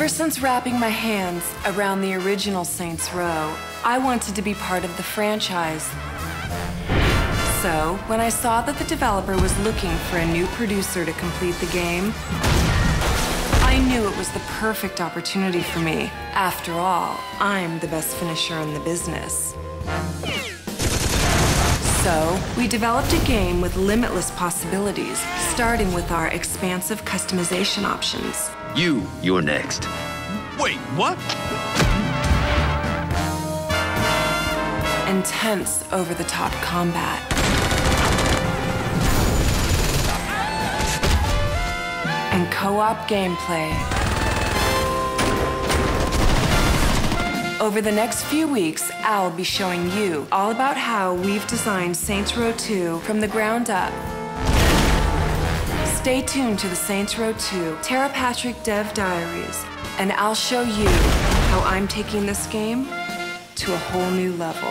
Ever since wrapping my hands around the original Saints Row, I wanted to be part of the franchise. So, when I saw that the developer was looking for a new producer to complete the game, I knew it was the perfect opportunity for me. After all, I'm the best finisher in the business. So, we developed a game with limitless possibilities, starting with our expansive customization options. You, you're next. Wait, what? Intense, over the top combat. And co op gameplay. Over the next few weeks, I'll be showing you all about how we've designed Saints Row 2 from the ground up. Stay tuned to the Saints Row 2 Tera Patrick Dev Diaries, and I'll show you how I'm taking this game to a whole new level.